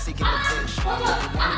seeking the attention.